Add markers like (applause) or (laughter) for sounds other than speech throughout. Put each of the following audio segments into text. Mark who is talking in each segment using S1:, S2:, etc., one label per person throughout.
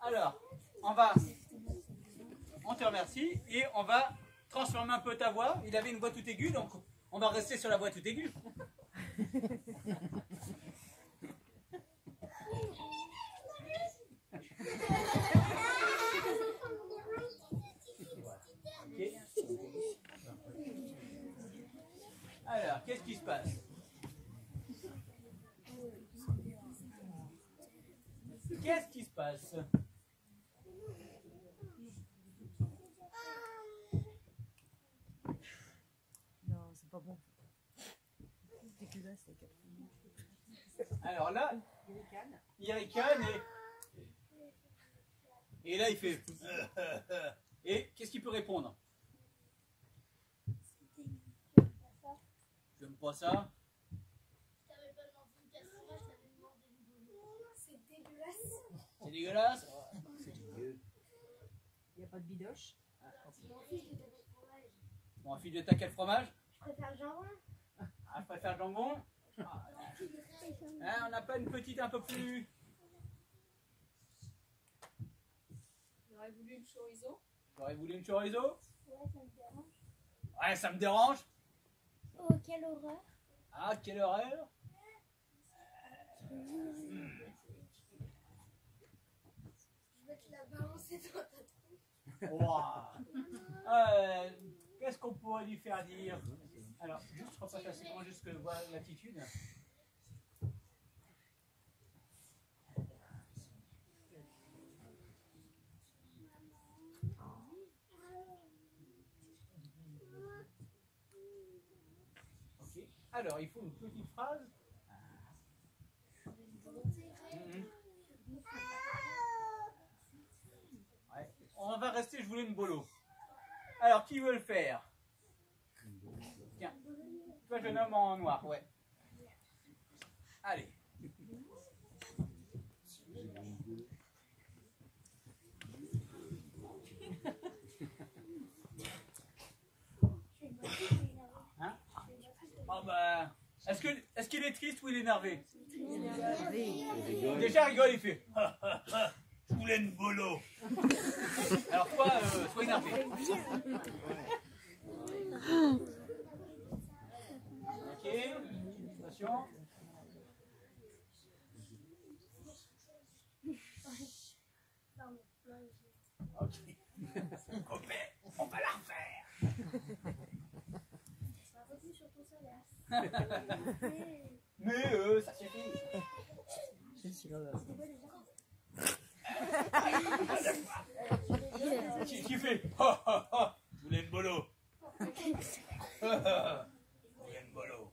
S1: Alors, on va. On te remercie et on va transformer un peu ta voix. Il avait une voix tout aiguë, donc on va rester sur la voix tout aiguë. Ok. Alors, qu'est-ce qui se passe Qu'est-ce qui se passe
S2: Non, c'est pas bon. Dégueulasse, les gars. (laughs)
S1: Alors là, il ricane et... Et là, il fait... (laughs) Et qu'est-ce qu'il peut répondre? J'aime pas ça.
S3: C'est dégueulasse.
S1: C'est dégueulasse.
S2: Il n'y a pas de bidoche?
S1: Bon, fille de ta quel fromage?
S3: Je préfère le jambon.
S1: Ah, je préfère le jambon. Hein, on n'a pas une petite un peu plus...
S4: J'aurais voulu une chorizo.
S1: J'aurais voulu une chorizo
S3: Ouais, ça me dérange.
S1: Ouais, ça me dérange.
S3: Oh, quelle horreur.
S1: Ah, quelle horreur
S3: Je vais te la balancer dans ta tronche.
S1: Ouah. Euh, Qu'est-ce qu'on pourrait lui faire dire? Alors, juste repasse facilement jusque voir l'attitude. Ok. Alors, il faut une petite phrase. On va rester, je voulais une bolo. Alors, qui veut le faire? Jeune homme en noir, ouais. Allez. Hein? Oh bah, est-ce que est-ce qu'il est triste ou il est énervé? Déjà, il rigole, il fait. (laughs) Je voulais une bolo. Alors toi, euh, sois énervé. Ok, attention. Ok. Copain, on va la refaire.
S3: Ça replie sur ton salaire.
S1: Mais euh, ça suffit. Qui, qui fait Ha ha ha Je voulais une bolo. Ha, ha, ha. Je voulais une bolo.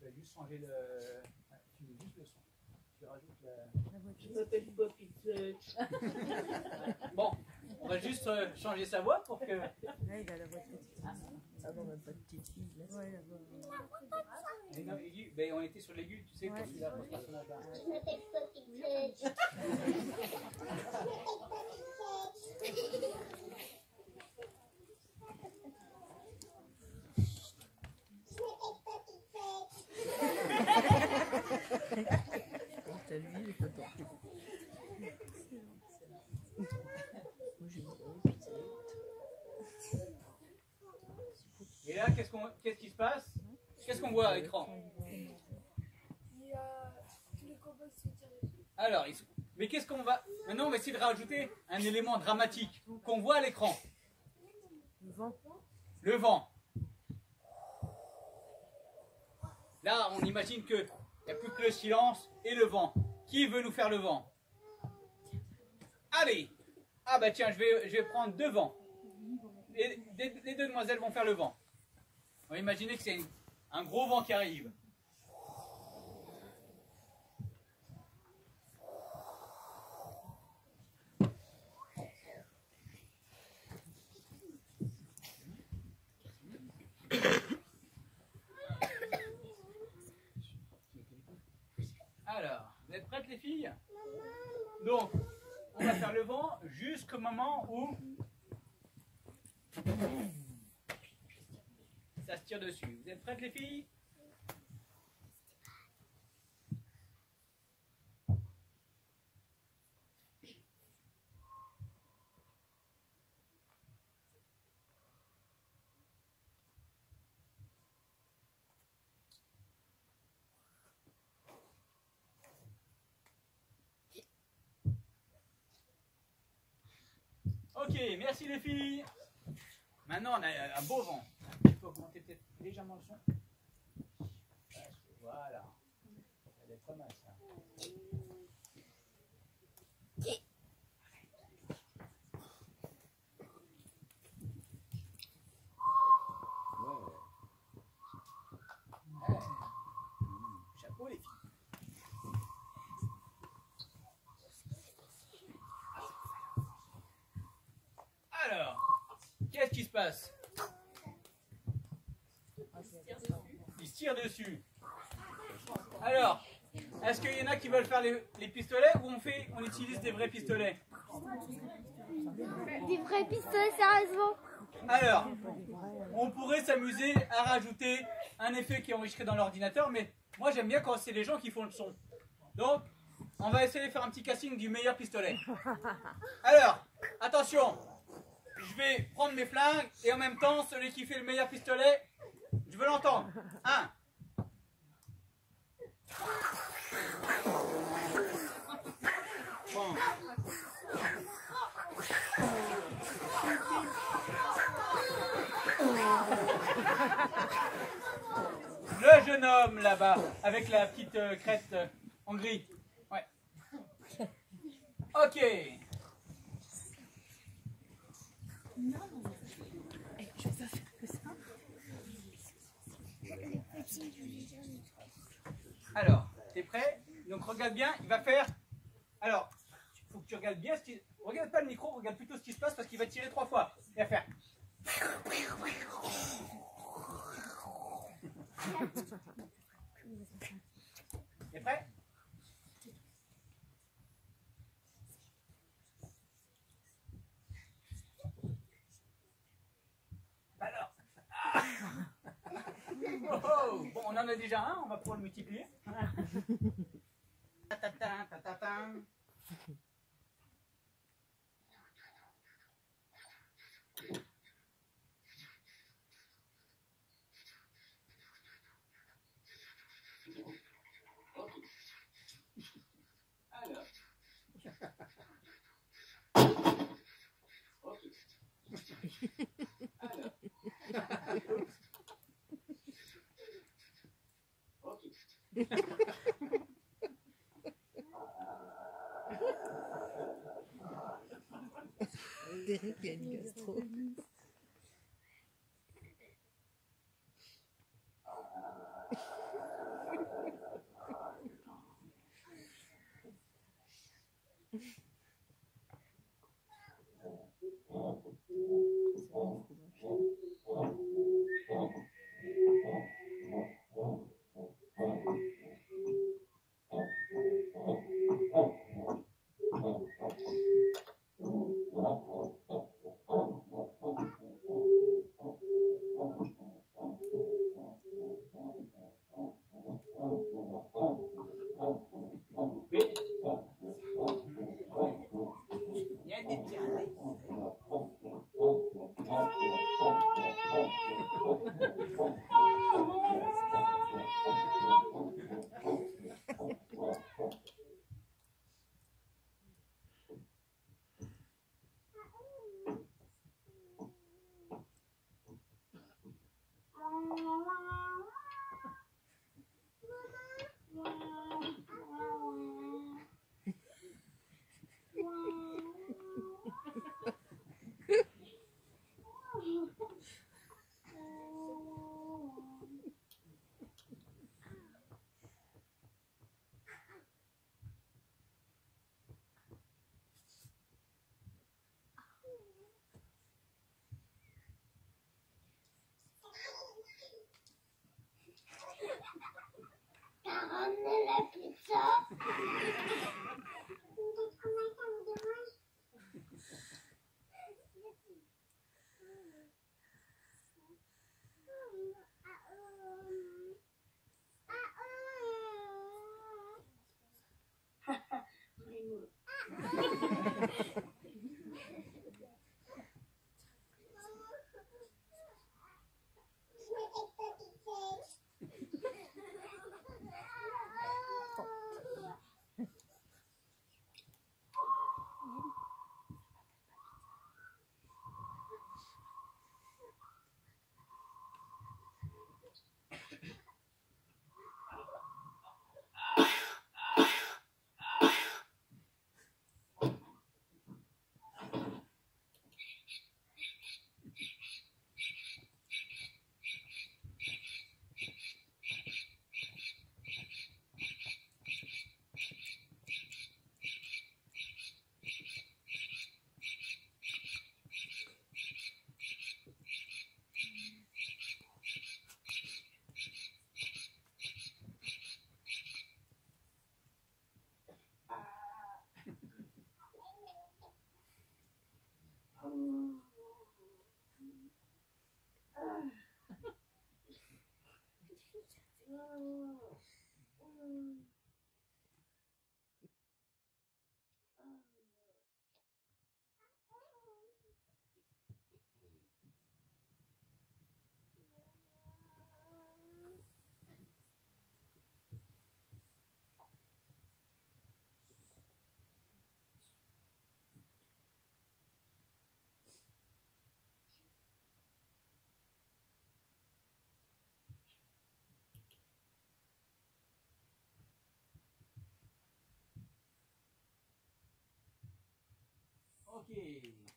S1: tu vas juste changer le. ouais, Tu mets juste le son. Tu rajoutes la.
S4: Je m'appelle (laughs)
S1: Bon, on va juste euh, changer sa voix pour que.
S2: Là, il a la voix de petite fille. Ah non, même pas de petite fille. Là. Ouais, la voix.
S1: Mais non, aigu, ben, on était sur l'aigu, tu sais, personnage-là.
S3: Je m'appelle Poppy. (laughs)
S1: Et là, qu'est-ce qu'on, qu'est-ce qui se passe? Qu'est-ce qu'on voit à l'écran? Alors, mais qu'est-ce qu'on va Maintenant, on va essayer de rajouter un élément dramatique qu'on voit à l'écran.
S2: Le vent.
S1: Le vent. Là, on imagine que le silence et le vent. Qui veut nous faire le vent? Allez Ah bah tiens, je vais, prendre deux vents. Les, les- deux demoiselles vont faire le vent. Imaginer que c'est un gros vent qui arrive. Alors, vous êtes prêtes les filles Donc, on va faire le vent jusqu'au moment où ça se tire dessus. Vous êtes prêtes les filles? Ok, merci les filles. Maintenant, on a un beau vent. Il faut augmenter peut-être légèrement le son. Voilà. Va être pas mal ça. Ouais. Chapeau les filles. Alors, qu'est-ce qui se passe? Il se tire dessus. Alors, est-ce qu'il y en a qui veulent faire les, les pistolets ou on, fait, on utilise des vrais pistolets?
S3: Des vrais pistolets, sérieusement?
S1: Alors, on pourrait s'amuser à rajouter un effet qui est enregistré dans l'ordinateur, mais moi j'aime bien quand c'est les gens qui font le son. Donc, on va essayer de faire un petit casting du meilleur pistolet. Alors, attention, je vais prendre mes flingues et en même temps, celui qui fait le meilleur pistolet, je veux l'entendre. Un. Le jeune homme là-bas, avec la petite euh, crête euh, en gris. Ouais. Ok. Alors, t'es prêt? Donc regarde bien, il va faire. Alors, il faut que tu regardes bien ce qui. Regarde pas le micro, regarde plutôt ce qui se passe parce qu'il va tirer trois fois. Il va faire. T'es prêt Alors. Ah. Oh, oh. Bon, on en a déjà un, on va pouvoir le multiplier. Alors. (laughs) (laughs) Alors. (laughs)
S2: Derek, il y a une gastro.
S3: La (laughs) pizza
S1: Ok.